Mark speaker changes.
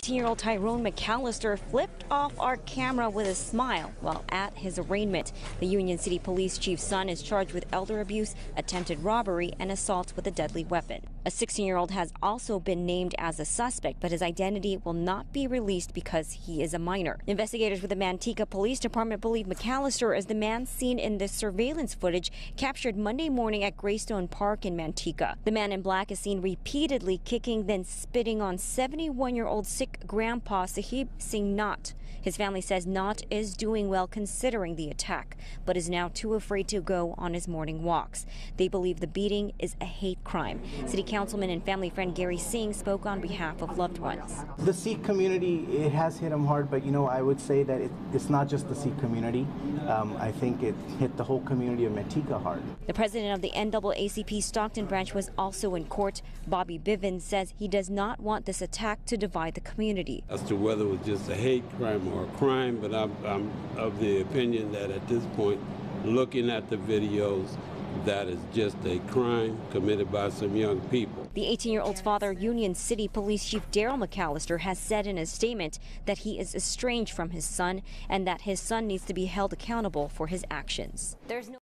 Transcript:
Speaker 1: 18-year-old Tyrone McAllister flipped off our camera with a smile while at his arraignment. The Union City Police Chief's son is charged with elder abuse, attempted robbery, and assault with a deadly weapon. A 16-year-old has also been named as a suspect, but his identity will not be released because he is a minor. Investigators with the Manteca Police Department believe McAllister is the man seen in the surveillance footage captured Monday morning at Greystone Park in Manteca. The man in black is seen repeatedly kicking, then spitting on 71-year-old Sikh grandpa Sahib Singh Natt. His family says Natt is doing well considering the attack, but is now too afraid to go on his morning walks. They believe the beating is a hate crime. City Councilman and family friend Gary Singh spoke on behalf of loved ones.
Speaker 2: The Sikh community, it has hit them hard, but you know, I would say that it, it's not just the Sikh community. Um, I think it hit the whole community of Manteca hard.
Speaker 1: The president of the NAACP Stockton branch was also in court. Bobby Bivens says he does not want this attack to divide the community.
Speaker 3: As to whether it was just a hate crime or a crime, but I'm, I'm of the opinion that at this point, looking at the videos, that is just a crime committed by some young people.
Speaker 1: The 18 year old's father, Union City Police Chief Daryl McAllister, has said in a statement that he is estranged from his son and that his son needs to be held accountable for his actions. There's no